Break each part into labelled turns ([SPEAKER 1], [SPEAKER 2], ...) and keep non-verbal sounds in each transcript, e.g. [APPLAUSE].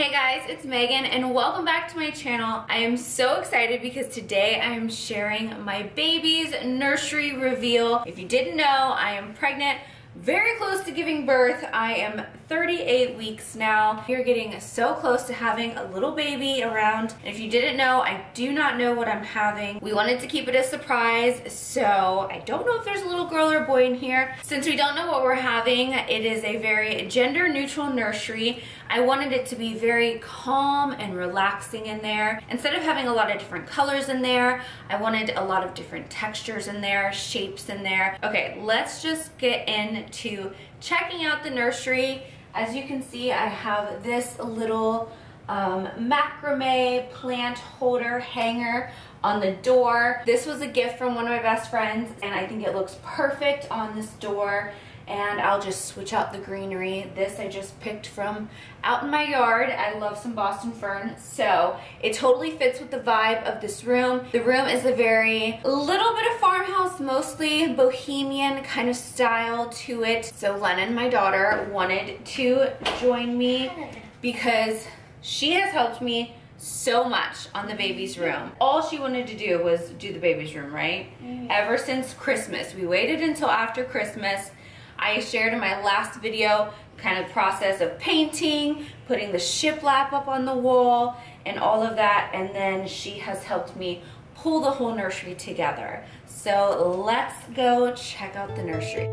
[SPEAKER 1] Hey guys, it's Megan and welcome back to my channel. I am so excited because today I am sharing my baby's nursery reveal. If you didn't know, I am pregnant very close to giving birth. I am 38 weeks now. You're getting so close to having a little baby around. And if you didn't know, I do not know what I'm having. We wanted to keep it a surprise, so I don't know if there's a little girl or boy in here. Since we don't know what we're having, it is a very gender neutral nursery. I wanted it to be very calm and relaxing in there. Instead of having a lot of different colors in there, I wanted a lot of different textures in there, shapes in there. Okay, let's just get into checking out the nursery. As you can see, I have this little um, macrame plant holder hanger on the door. This was a gift from one of my best friends and I think it looks perfect on this door and I'll just switch out the greenery. This I just picked from out in my yard. I love some Boston fern, so it totally fits with the vibe of this room. The room is a very little bit of farmhouse, mostly bohemian kind of style to it. So Lennon, my daughter, wanted to join me because she has helped me so much on the baby's room. All she wanted to do was do the baby's room, right? Mm -hmm. Ever since Christmas. We waited until after Christmas I shared in my last video kind of process of painting, putting the shiplap up on the wall and all of that and then she has helped me pull the whole nursery together. So let's go check out the nursery.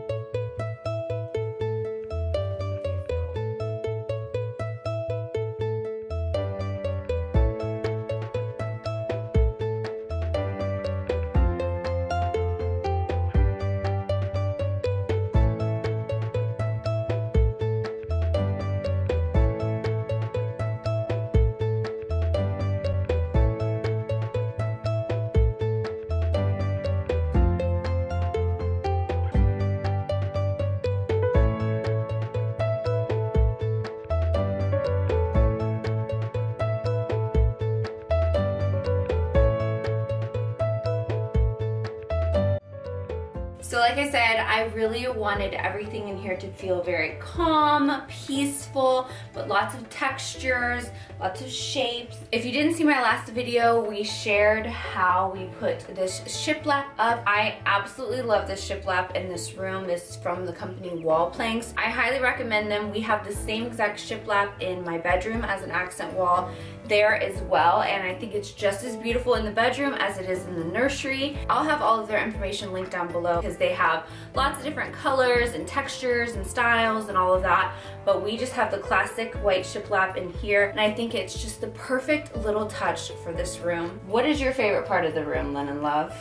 [SPEAKER 1] So like I said, I really wanted everything in here to feel very calm, peaceful, but lots of textures, lots of shapes. If you didn't see my last video, we shared how we put this shiplap up. I absolutely love this shiplap in this room. It's from the company Wall Planks. I highly recommend them. We have the same exact shiplap in my bedroom as an accent wall there as well and I think it's just as beautiful in the bedroom as it is in the nursery. I'll have all of their information linked down below because they have lots of different colors and textures and styles and all of that but we just have the classic white shiplap in here and I think it's just the perfect little touch for this room. What is your favorite part of the room, Lennon Love?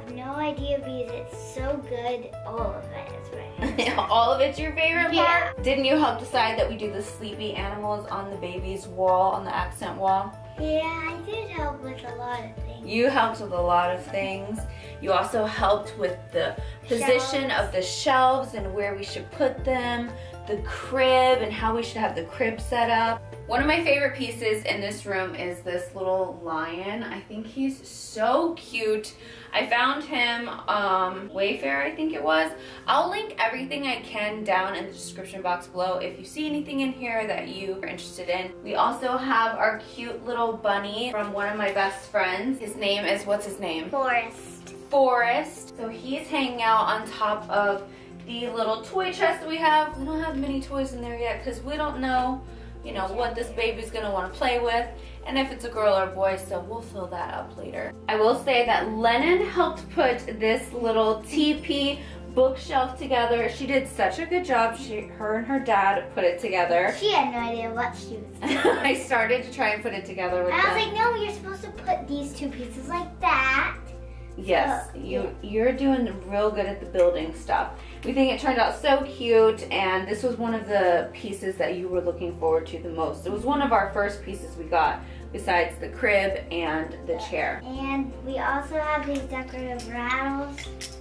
[SPEAKER 2] Have no idea because it's so good. All of it is
[SPEAKER 1] right. [LAUGHS] All of it's your favorite yeah. part? Didn't you help decide that we do the sleepy animals on the baby's wall, on the accent wall?
[SPEAKER 2] Yeah, I did help with a lot of things.
[SPEAKER 1] You helped with a lot of things. You also helped with the position shelves. of the shelves and where we should put them, the crib and how we should have the crib set up. One of my favorite pieces in this room is this little lion. I think he's so cute. I found him um, Wayfair, I think it was. I'll link everything I can down in the description box below if you see anything in here that you are interested in. We also have our cute little bunny from one of my best friends. His name is, what's his name?
[SPEAKER 2] Forrest.
[SPEAKER 1] Forrest. So he's hanging out on top of the little toy chest we have. We don't have many toys in there yet because we don't know you know, what this baby's gonna wanna play with, and if it's a girl or a boy, so we'll fill that up later. I will say that Lennon helped put this little teepee bookshelf together. She did such a good job. She, her and her dad put it together.
[SPEAKER 2] She had no idea what she was
[SPEAKER 1] doing. [LAUGHS] I started to try and put it together with
[SPEAKER 2] I
[SPEAKER 1] was
[SPEAKER 2] them. like, no, you're supposed to put these two pieces like that.
[SPEAKER 1] Yes, you, you're doing real good at the building stuff. We think it turned out so cute and this was one of the pieces that you were looking forward to the most. It was one of our first pieces we got besides the crib and the chair.
[SPEAKER 2] And we also have these decorative rattles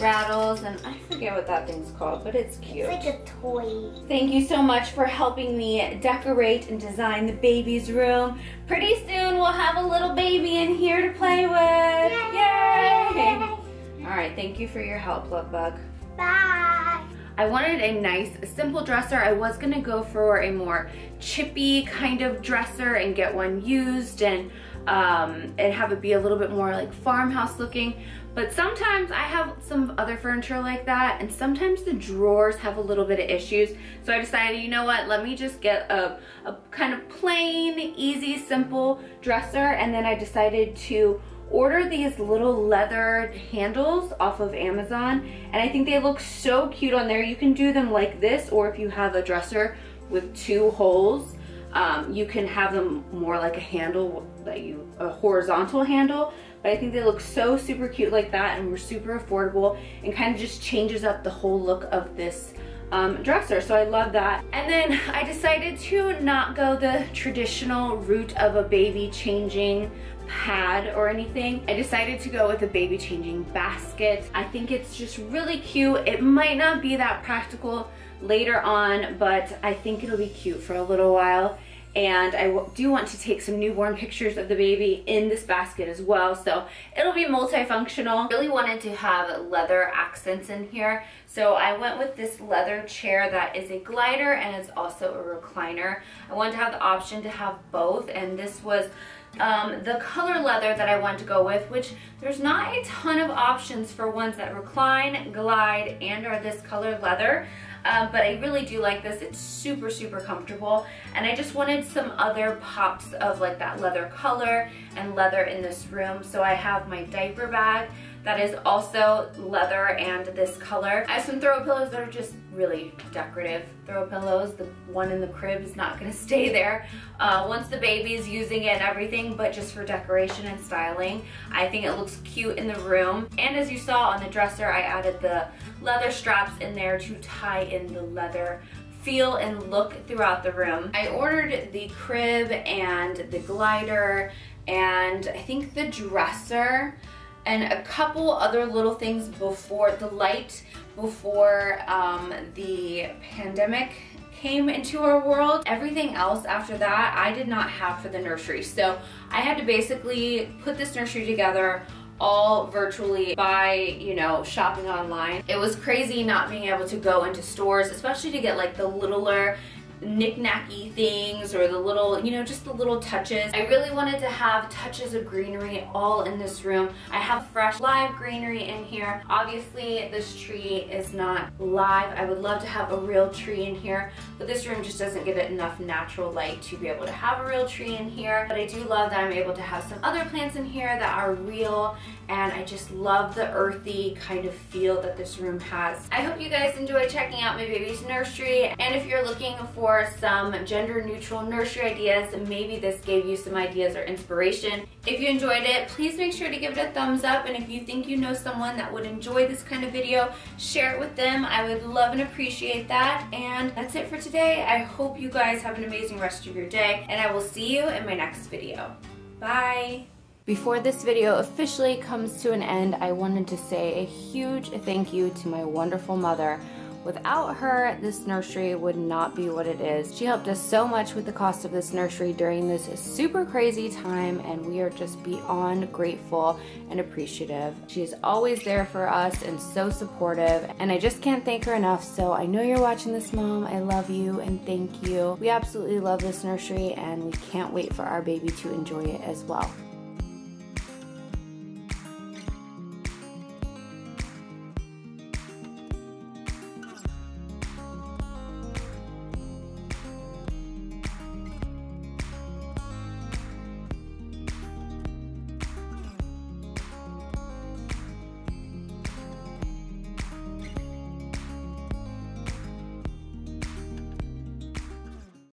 [SPEAKER 1] rattles and I forget what that thing's called, but it's cute.
[SPEAKER 2] It's like a toy.
[SPEAKER 1] Thank you so much for helping me decorate and design the baby's room. Pretty soon we'll have a little baby in here to play with. Yay! Yay! [LAUGHS] All right, thank you for your help, Love Bug.
[SPEAKER 2] Bye.
[SPEAKER 1] I wanted a nice simple dresser. I was gonna go for a more chippy kind of dresser and get one used and um, and have it be a little bit more like farmhouse looking. But sometimes I have some other furniture like that and sometimes the drawers have a little bit of issues. So I decided, you know what, let me just get a, a kind of plain, easy, simple dresser. And then I decided to order these little leather handles off of Amazon. And I think they look so cute on there. You can do them like this or if you have a dresser with two holes, um, you can have them more like a handle that you, a horizontal handle but I think they look so super cute like that and were super affordable and kind of just changes up the whole look of this um, dresser. So I love that. And then I decided to not go the traditional route of a baby changing pad or anything. I decided to go with a baby changing basket. I think it's just really cute. It might not be that practical later on, but I think it'll be cute for a little while and I do want to take some newborn pictures of the baby in this basket as well so it'll be multifunctional. Really wanted to have leather accents in here so I went with this leather chair that is a glider and it's also a recliner. I wanted to have the option to have both and this was um, the color leather that I wanted to go with, which there's not a ton of options for ones that recline, glide, and are this color leather. Um, but I really do like this. It's super, super comfortable. And I just wanted some other pops of like that leather color and leather in this room. So I have my diaper bag that is also leather and this color. I have some throw pillows that are just really decorative throw pillows. The one in the crib is not gonna [LAUGHS] stay there uh, once the baby is using it and everything, but just for decoration and styling. I think it looks cute in the room. And as you saw on the dresser, I added the leather straps in there to tie in the leather feel and look throughout the room. I ordered the crib and the glider and I think the dresser and a couple other little things before the light before um, the pandemic came into our world. Everything else after that I did not have for the nursery. So I had to basically put this nursery together all virtually by, you know, shopping online. It was crazy not being able to go into stores, especially to get like the littler knick-knacky things or the little, you know, just the little touches. I really wanted to have touches of greenery all in this room. I have fresh live greenery in here. Obviously, this tree is not live. I would love to have a real tree in here, but this room just doesn't give it enough natural light to be able to have a real tree in here. But I do love that I'm able to have some other plants in here that are real and I just love the earthy kind of feel that this room has. I hope you guys enjoy checking out my baby's nursery and if you're looking for some gender neutral nursery ideas, maybe this gave you some ideas or inspiration. If you enjoyed it, please make sure to give it a thumbs up and if you think you know someone that would enjoy this kind of video, share it with them. I would love and appreciate that and that's it for today. I hope you guys have an amazing rest of your day and I will see you in my next video. Bye! Before this video officially comes to an end, I wanted to say a huge thank you to my wonderful mother. Without her, this nursery would not be what it is. She helped us so much with the cost of this nursery during this super crazy time and we are just beyond grateful and appreciative. She is always there for us and so supportive and I just can't thank her enough. So I know you're watching this mom. I love you and thank you. We absolutely love this nursery and we can't wait for our baby to enjoy it as well.